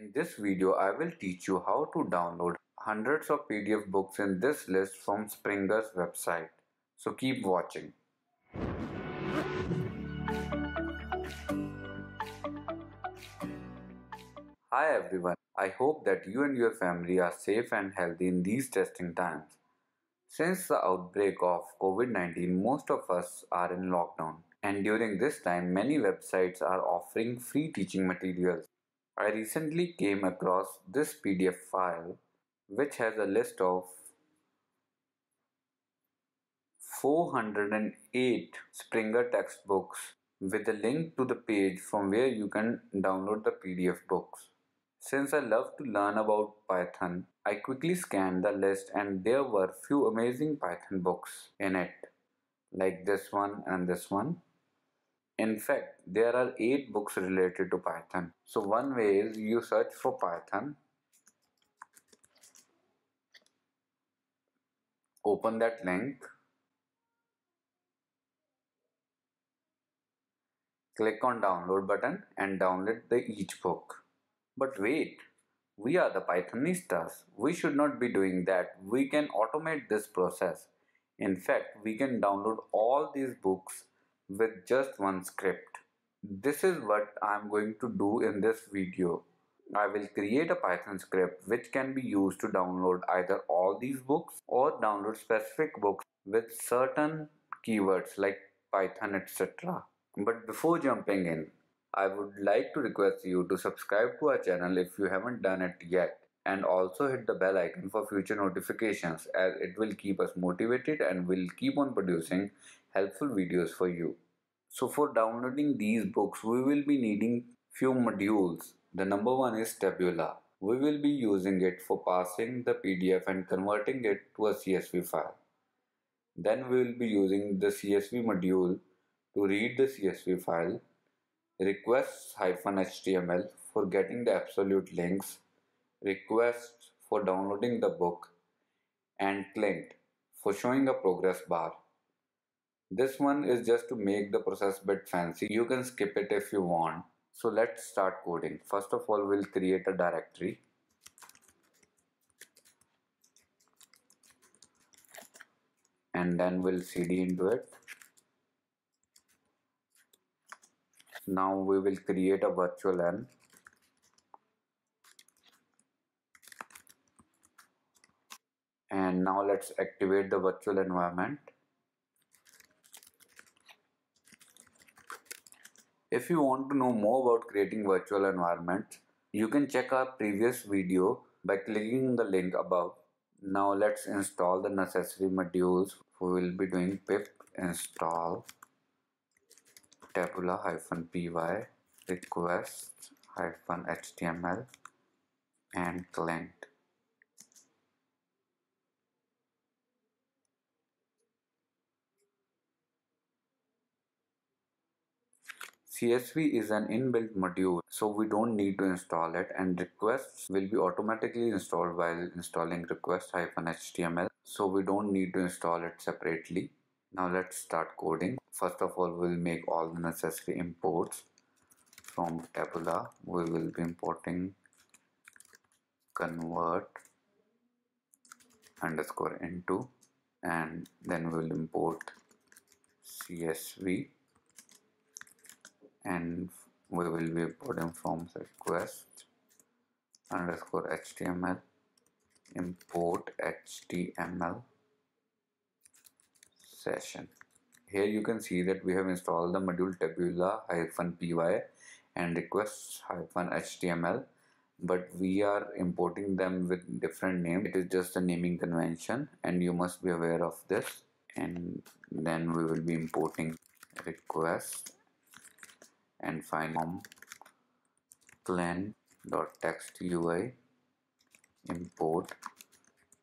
In this video, I will teach you how to download hundreds of PDF books in this list from Springer's website. So keep watching. Hi everyone, I hope that you and your family are safe and healthy in these testing times. Since the outbreak of COVID 19, most of us are in lockdown, and during this time, many websites are offering free teaching materials. I recently came across this PDF file which has a list of 408 Springer textbooks with a link to the page from where you can download the PDF books. Since I love to learn about Python, I quickly scanned the list and there were few amazing Python books in it, like this one and this one. In fact, there are 8 books related to Python. So one way is you search for Python, open that link, click on download button and download the each book. But wait, we are the Pythonistas. We should not be doing that. We can automate this process. In fact, we can download all these books with just one script. This is what I am going to do in this video. I will create a Python script which can be used to download either all these books or download specific books with certain keywords like Python etc. But before jumping in, I would like to request you to subscribe to our channel if you haven't done it yet and also hit the bell icon for future notifications as it will keep us motivated and will keep on producing helpful videos for you. So for downloading these books we will be needing few modules. The number one is Tabula. We will be using it for passing the PDF and converting it to a CSV file. Then we will be using the CSV module to read the CSV file requests-html for getting the absolute links, requests for downloading the book, and clint for showing a progress bar. This one is just to make the process bit fancy. You can skip it if you want. So let's start coding. First of all, we'll create a directory. And then we'll cd into it. now we will create a virtual n and now let's activate the virtual environment if you want to know more about creating virtual environments you can check our previous video by clicking the link above now let's install the necessary modules we will be doing pip install tabula-py request-html and clint. CSV is an inbuilt module so we don't need to install it and requests will be automatically installed while installing request-html so we don't need to install it separately. Now let's start coding. First of all, we'll make all the necessary imports from Tabula. We will be importing convert underscore into and then we'll import CSV and we will be importing from request underscore HTML import HTML session. Here you can see that we have installed the module tabula hyphen py and requests hyphen html but we are importing them with different name It is just a naming convention and you must be aware of this and then we will be importing request and from clint.text UI import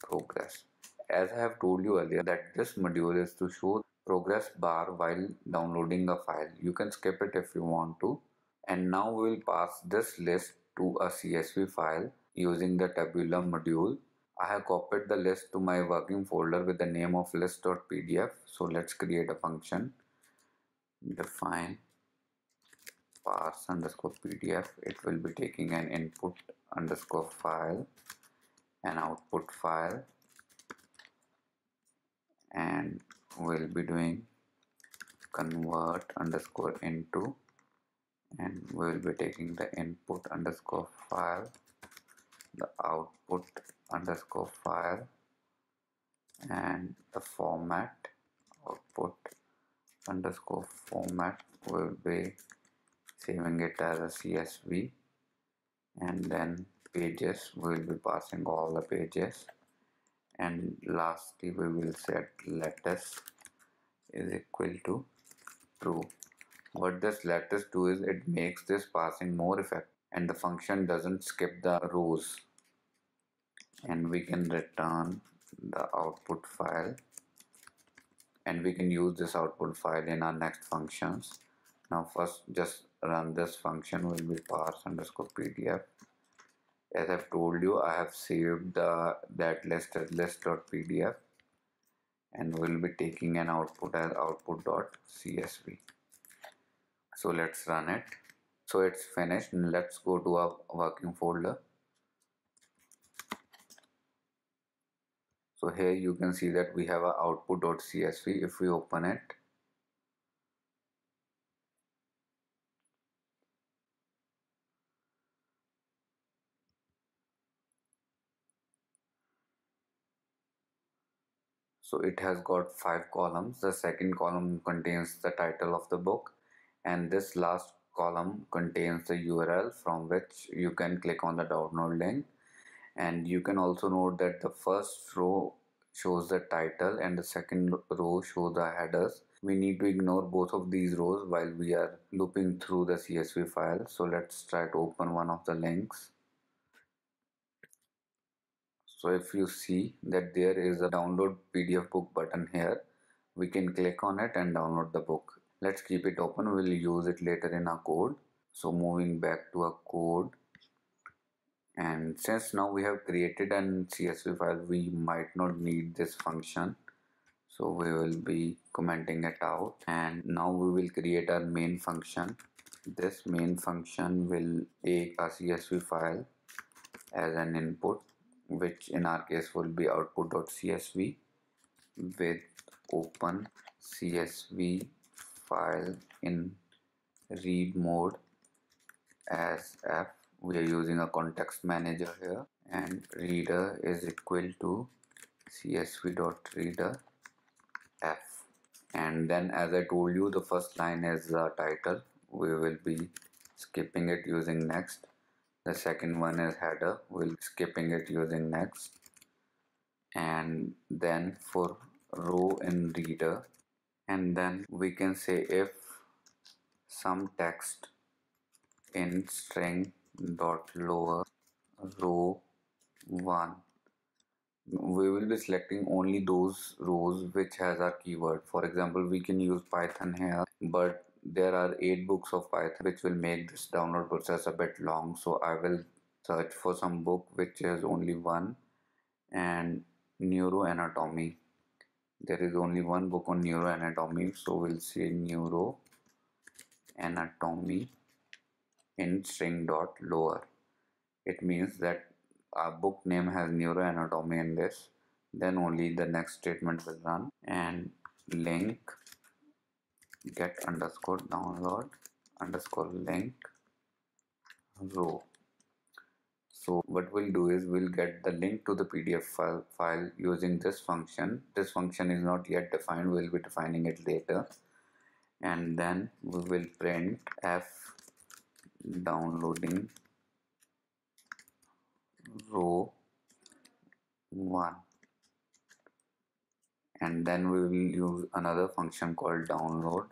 progress as I have told you earlier that this module is to show progress bar while downloading a file. You can skip it if you want to. And now we will pass this list to a CSV file using the Tabula module. I have copied the list to my working folder with the name of list.pdf. So let's create a function. Define parse underscore pdf. It will be taking an input underscore file an output file and we'll be doing convert underscore into and we'll be taking the input underscore file the output underscore file and the format output underscore format will be saving it as a CSV and then pages we will be passing all the pages. And lastly we will set lattice is equal to true. What this lattice do is it makes this passing more effective and the function doesn't skip the rows. And we can return the output file. And we can use this output file in our next functions. Now first just run this function will be parse underscore pdf. As I've told you I have saved the, that list as list.pdf and we'll be taking an output as output.csv so let's run it. So it's finished. Let's go to our working folder. So here you can see that we have a output.csv if we open it so it has got five columns. The second column contains the title of the book and this last column contains the URL from which you can click on the download link. And you can also note that the first row shows the title and the second row shows the headers. We need to ignore both of these rows while we are looping through the CSV file. So let's try to open one of the links so if you see that there is a download PDF book button here we can click on it and download the book. Let's keep it open. We'll use it later in our code. So moving back to our code. And since now we have created an CSV file we might not need this function. So we will be commenting it out. And now we will create our main function. This main function will take a CSV file as an input which in our case will be output.csv with open CSV file in read mode as f. We are using a context manager here and reader is equal to csv.reader f. And then as I told you the first line is the title. We will be skipping it using next the second one is header we'll be skipping it using next. And then for row in reader and then we can say if some text in string dot lower row 1 we will be selecting only those rows which has our keyword. For example we can use python here but there are eight books of python which will make this download process a bit long so i will search for some book which is only one and neuroanatomy. There is only one book on neuroanatomy so we'll say neuroanatomy in string dot lower. It means that our book name has neuroanatomy in this then only the next statement will run and link get underscore download underscore link. Row so what we'll do is we'll get the link to the pdf file, file using this function. This function is not yet defined. We'll be defining it later. And then we will print f downloading row 1 and then we will use another function called download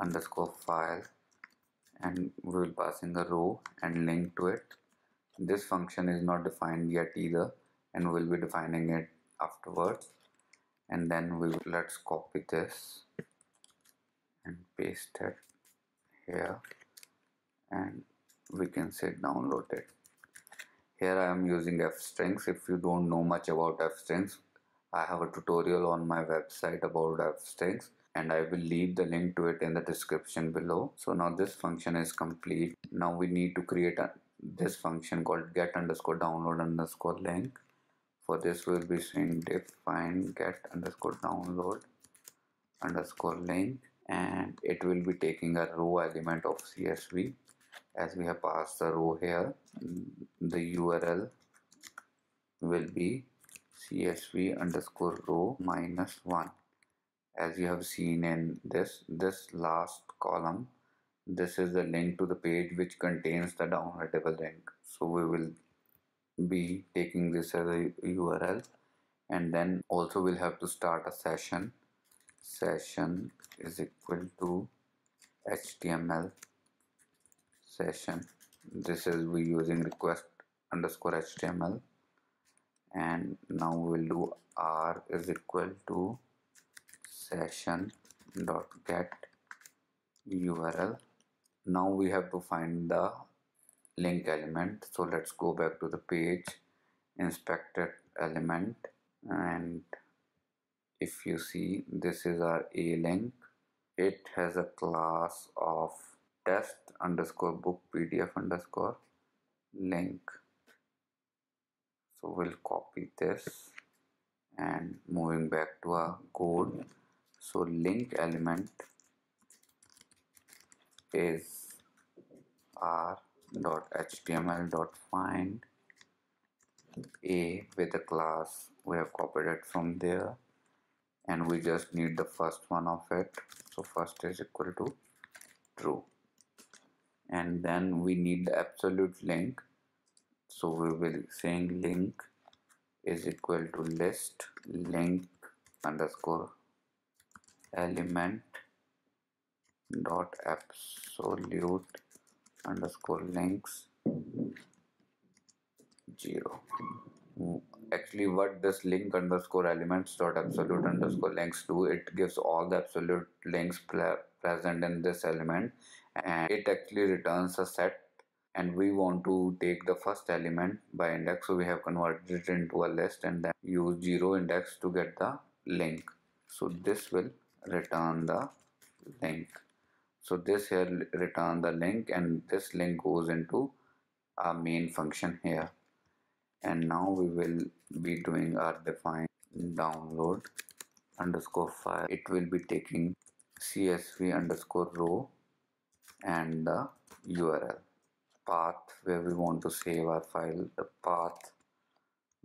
underscore file and we will pass in the row and link to it. This function is not defined yet either and we'll be defining it afterwards. And then we will, let's copy this and paste it here and we can say download it. Here I am using f strings. If you don't know much about f strings I have a tutorial on my website about strings and I will leave the link to it in the description below. So now this function is complete. Now we need to create a this function called get underscore download underscore link for this we'll be saying define get underscore download underscore link and it will be taking a row element of csv as we have passed the row here the url will be csv underscore row minus 1 as you have seen in this this last column this is the link to the page which contains the downloadable link. So we will be taking this as a url and then also we'll have to start a session. Session is equal to html session. This is we using request underscore html and now we'll do r is equal to session dot get url now we have to find the link element. So let's go back to the page inspected element. And if you see this is our a link. It has a class of test underscore book pdf underscore link so we'll copy this and moving back to our code. So link element is r dot html dot find a with a class we have copied it from there. And we just need the first one of it. So first is equal to true. And then we need the absolute link so we will saying link is equal to list link underscore element dot absolute underscore links 0 actually what this link underscore elements dot absolute underscore links do? It gives all the absolute links present in this element and it actually returns a set and we want to take the first element by index. So we have converted it into a list and then use zero index to get the link. So this will return the link. So this here return the link and this link goes into our main function here. And now we will be doing our define download underscore file. It will be taking csv underscore row and the url path where we want to save our file the path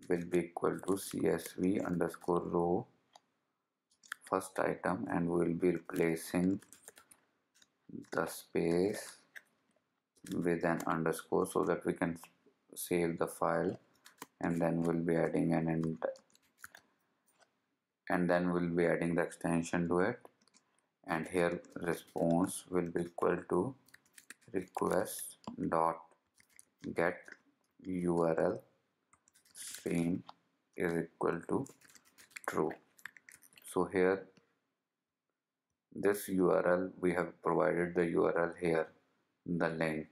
will be equal to csv underscore row first item and we will be replacing the space with an underscore so that we can save the file and then we'll be adding an end and then we'll be adding the extension to it. And here response will be equal to request dot get url stream is equal to true. So here this url we have provided the url here the link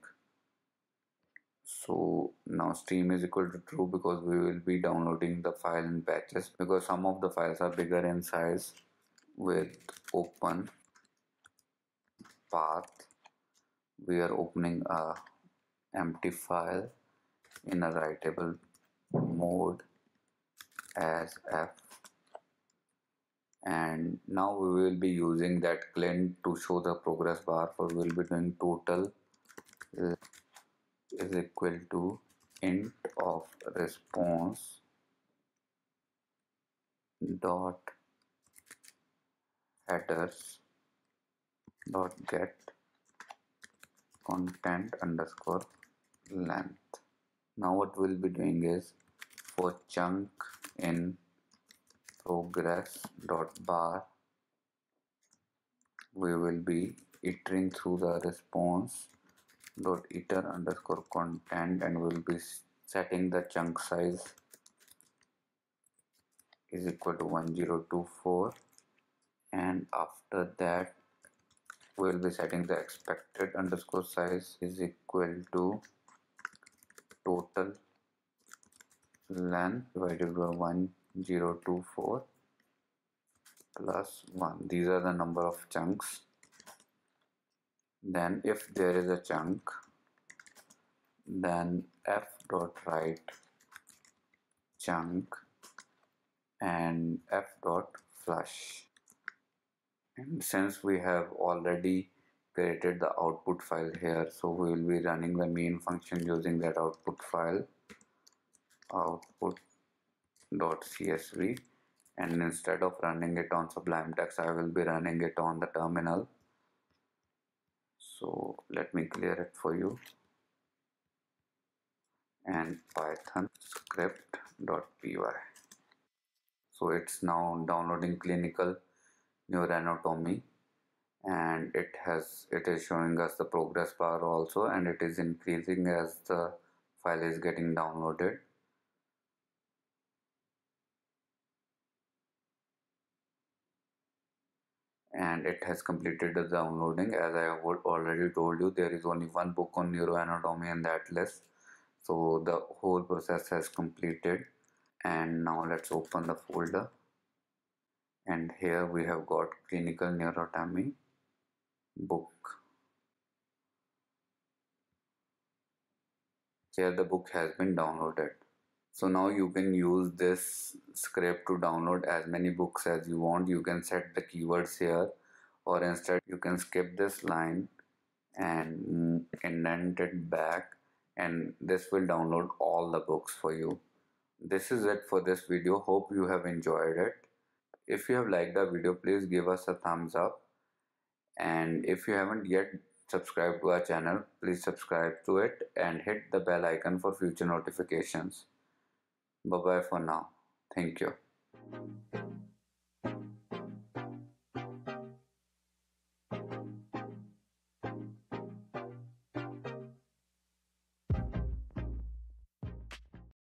so now stream is equal to true because we will be downloading the file in batches because some of the files are bigger in size with open path we are opening a empty file in a writable mode as f. And now we will be using that clint to show the progress bar for we will be doing total is equal to int of response dot headers dot get content underscore length. Now what we'll be doing is for chunk in progress dot bar we will be iterating through the response dot iter underscore content and we'll be setting the chunk size is equal to 1024 and after that we'll be setting the expected underscore size is equal to total length divided by 1024 plus 1 these are the number of chunks. Then if there is a chunk then f dot write chunk and f dot flush and since we have already created the output file here so we will be running the main function using that output file output dot csv and instead of running it on sublime text i will be running it on the terminal. So let me clear it for you. And python script.py so it's now downloading clinical neuroanatomy and it has it is showing us the progress bar also and it is increasing as the file is getting downloaded. And it has completed the downloading. As I have already told you there is only one book on neuroanatomy in that list. So the whole process has completed. And now let's open the folder and here we have got clinical neurotomy book. Here the book has been downloaded. So now you can use this script to download as many books as you want. You can set the keywords here or instead you can skip this line and indent it back and this will download all the books for you. This is it for this video. Hope you have enjoyed it if you have liked the video please give us a thumbs up. And if you haven't yet subscribed to our channel please subscribe to it and hit the bell icon for future notifications. Bye bye for now. Thank you